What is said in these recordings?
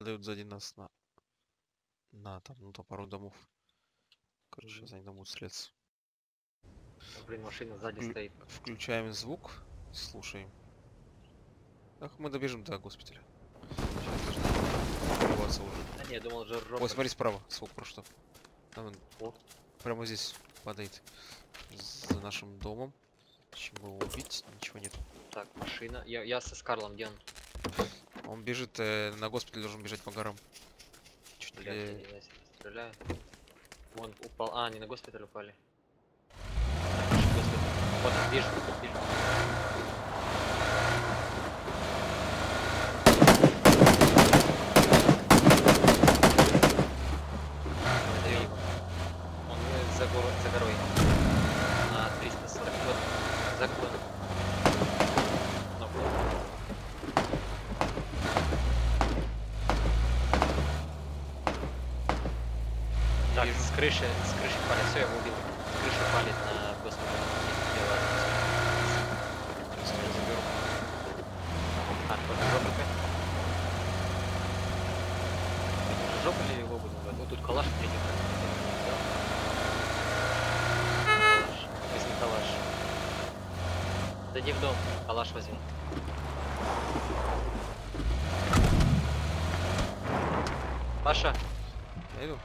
дают сзади нас на... На там, ну, там пару домов. Короче, сейчас они там будут стреляться. Блин, машина сзади Клю- стоит. Включаем звук, слушаем. Ах, мы добежим до госпиталя. Сейчас должны убиваться уже. Да не, я думал, уже Ой, смотри справа, звук про что. Там он О. прямо здесь падает. За нашим домом. Чем его убить? Ничего нет. Так, машина. Я, я со Скарлом, где он? Он бежит э, на госпиталь, должен бежать по горам. Чуть Блядь, я ли... не знаю, если стреляю. Вон упал. А, они на госпиталь упали. Вот он, вижу. Это его. Он э, за, горо- за горой. На 340 вот. За клоном. На клон. Так, Вижу. С крыши, с крыши палит. Все, я его убил. С крыши палит на госпиталь. Сейчас я. А, его будем брать? Вот тут калаш. Калаш. Возьми калаш. Зайди в дом, калаш возьми. Паша, Я иду.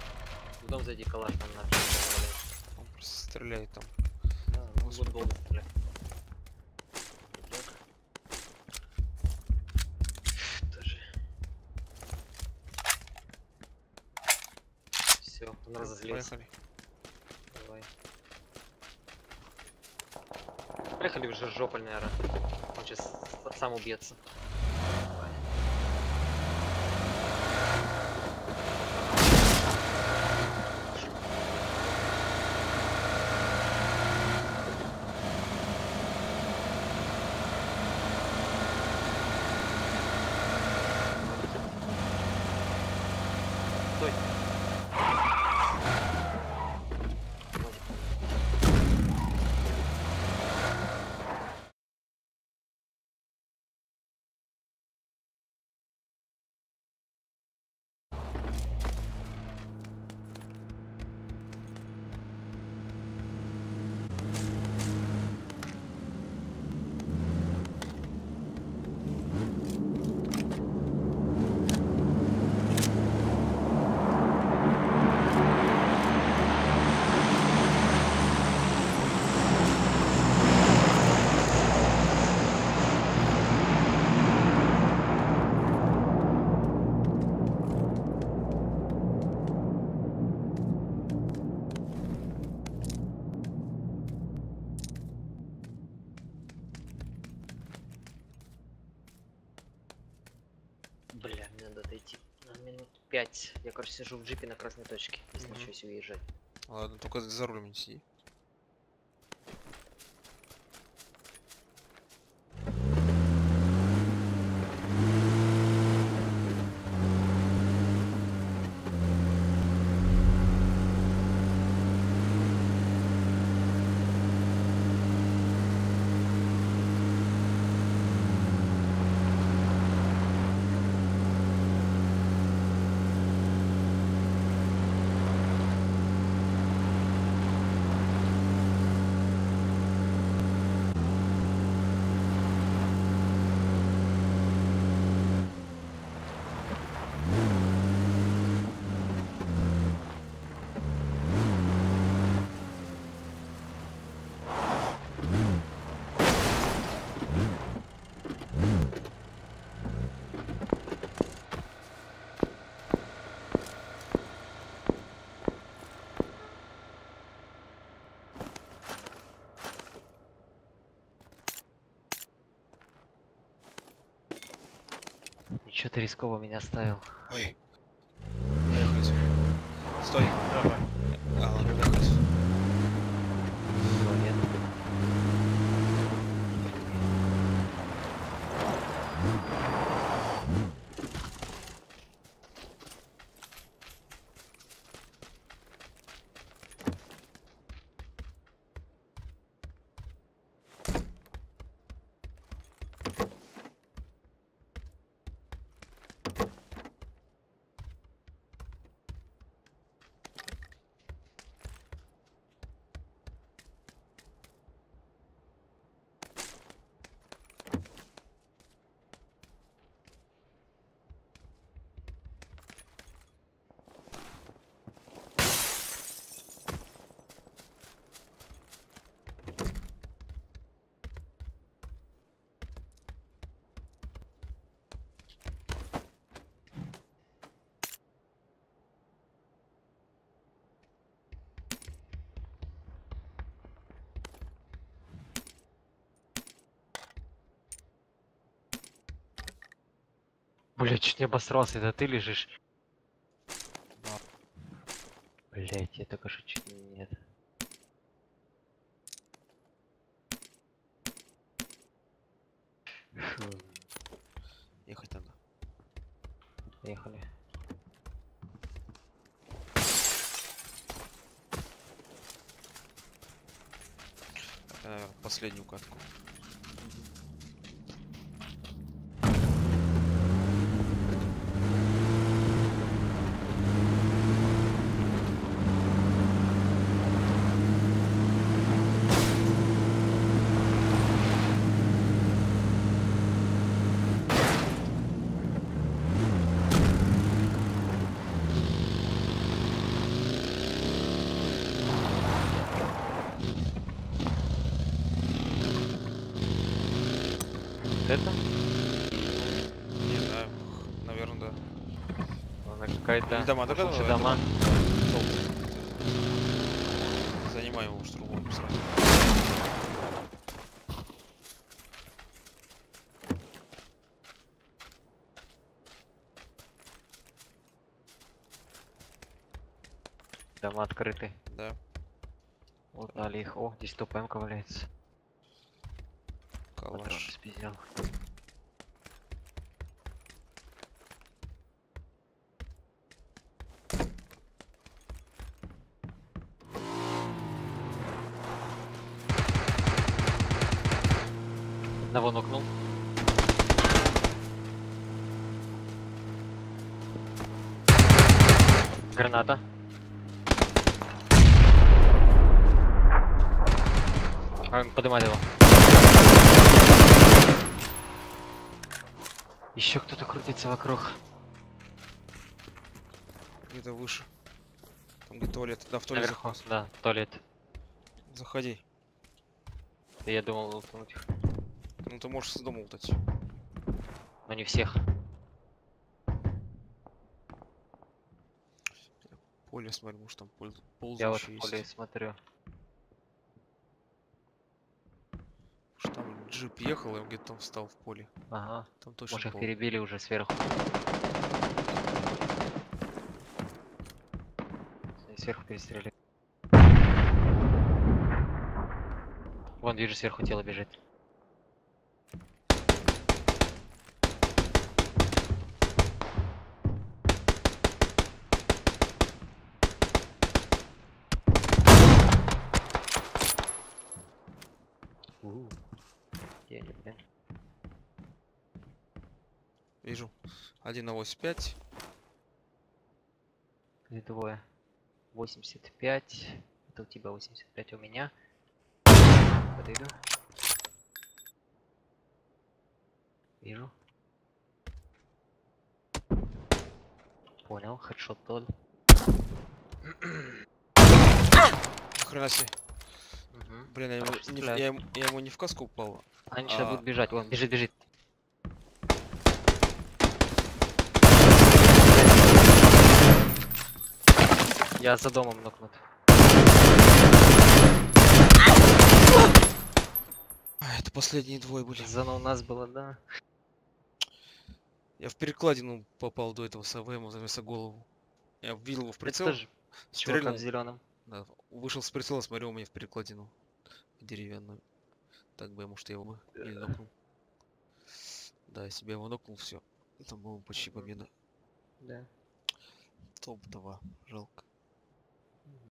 В дом зайди, калаш там на. Он просто стреляет там. Да, ну вот долго стрелять. Тоже. Все, он разозлился. Поехали. Давай. Приехали уже жопаль, наверное. Он сейчас сам убьется. Давай. Стой. Бля, мне надо дойти на минут пять. Я, короче, сижу в джипе на красной точке, если Мгм. начнусь уезжать. Ладно, только за рулем не сиди. Ничего ты рисково меня оставил. Ой. Стой. Давай. А, ладно, Блять, чуть не обосрался, это ты лежишь. Блять, я только не- нет. Фу, Ехать надо. Поехали. Наверное, последнюю катку. Вот это? Не знаю. Наверное, да. Она какая-то... Дома, Слушай, да, дома. Занимаем его штурмом сразу. Дома открыты. Да. Вот дали их. О, здесь ТПМ валяется. Патрон Калаш. спиздил. Одного нокнул. Граната. А, Поднимай его. Еще кто-то крутится вокруг. Где-то выше. Там где туалет. Да, в туалет. Наверху, да, туалет. Заходи. Да Я думал лутнуть их, Ну ты можешь с дома утать. но не всех. Поле смотри, может там пол- Я вот в поле есть. смотрю. Что там джип ехал, и он где-то там встал в поле. Ага. Там точно Может их пол- перебили уже сверху. Сверху перестреляли. Вон вижу сверху тело бежит. У, Я не блин. Вижу. 1 на 85. И двое. 85. Это у тебя 85, у меня. Подойду. Вижу. Понял, хедшот тот. Хрена себе. Блин, я ему, не я, я ему не в каску упал. Они сейчас А. будут бежать. Вон, бежит, бежит. Я за домом нокнут. А, это последние двое были. За у нас было, да. Я в перекладину попал до этого с АВМ голову. Я видел его в прицел. Это же стрельнул. в зеленом. Да, вышел с прицела, смотрел мне в перекладину деревянную. Так бы может, я его бы не нокнул. Да, если бы я его нокнул, все. Там было бы почти победа. Да. Топ-2. Жалко.